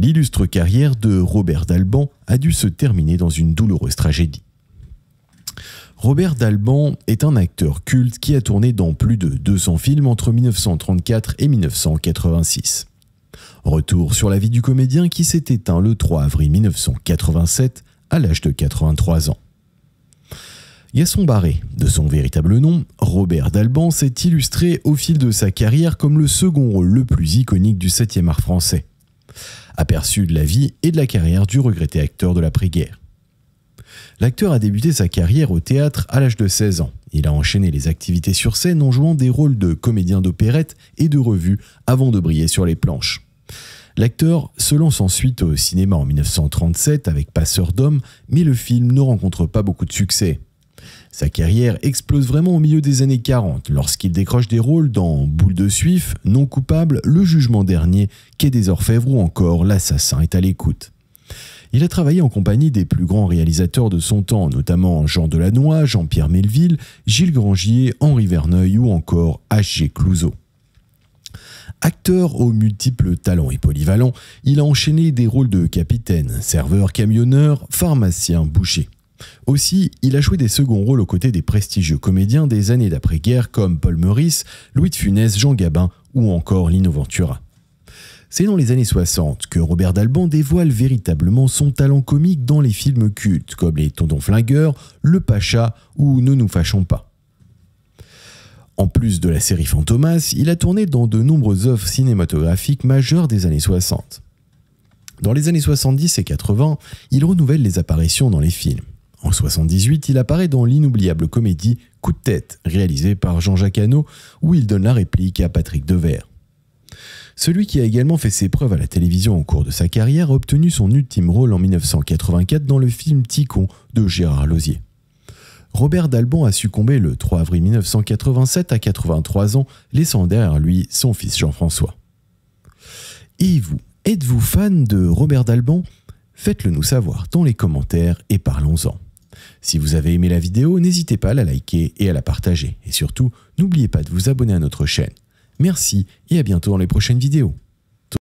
L'illustre carrière de Robert Dalban a dû se terminer dans une douloureuse tragédie. Robert Dalban est un acteur culte qui a tourné dans plus de 200 films entre 1934 et 1986. Retour sur la vie du comédien qui s'est éteint le 3 avril 1987 à l'âge de 83 ans. Gasson Barré, de son véritable nom, Robert Dalban s'est illustré au fil de sa carrière comme le second rôle le plus iconique du 7e art français. Aperçu de la vie et de la carrière du regretté acteur de l'après-guerre. L'acteur a débuté sa carrière au théâtre à l'âge de 16 ans. Il a enchaîné les activités sur scène en jouant des rôles de comédien d'opérette et de revue avant de briller sur les planches. L'acteur se lance ensuite au cinéma en 1937 avec Passeur d'hommes, mais le film ne rencontre pas beaucoup de succès. Sa carrière explose vraiment au milieu des années 40 lorsqu'il décroche des rôles dans Boule de Suif, Non coupable, Le jugement dernier, Quai des Orfèvres ou encore L'assassin est à l'écoute. Il a travaillé en compagnie des plus grands réalisateurs de son temps, notamment Jean Delannoy, Jean-Pierre Melville, Gilles Grangier, Henri Verneuil ou encore H.G. Clouseau. Acteur aux multiples talents et polyvalent, il a enchaîné des rôles de capitaine, serveur, camionneur, pharmacien, boucher. Aussi, il a joué des seconds rôles aux côtés des prestigieux comédiens des années d'après-guerre comme Paul Meurice, Louis de Funès, Jean Gabin ou encore Lino Ventura. C'est dans les années 60 que Robert Dalban dévoile véritablement son talent comique dans les films cultes comme Les Tondons Flingueurs, Le Pacha ou Ne nous fâchons pas. En plus de la série Fantomas, il a tourné dans de nombreuses œuvres cinématographiques majeures des années 60. Dans les années 70 et 80, il renouvelle les apparitions dans les films. En 78, il apparaît dans l'inoubliable comédie Coup de tête, réalisée par Jean-Jacques Hano, où il donne la réplique à Patrick Devers. Celui qui a également fait ses preuves à la télévision au cours de sa carrière a obtenu son ultime rôle en 1984 dans le film Ticon de Gérard Lausier. Robert Dalban a succombé le 3 avril 1987 à 83 ans, laissant derrière lui son fils Jean-François. Et vous, êtes-vous fan de Robert Dalban Faites-le nous savoir dans les commentaires et parlons-en. Si vous avez aimé la vidéo, n'hésitez pas à la liker et à la partager. Et surtout, n'oubliez pas de vous abonner à notre chaîne. Merci et à bientôt dans les prochaines vidéos.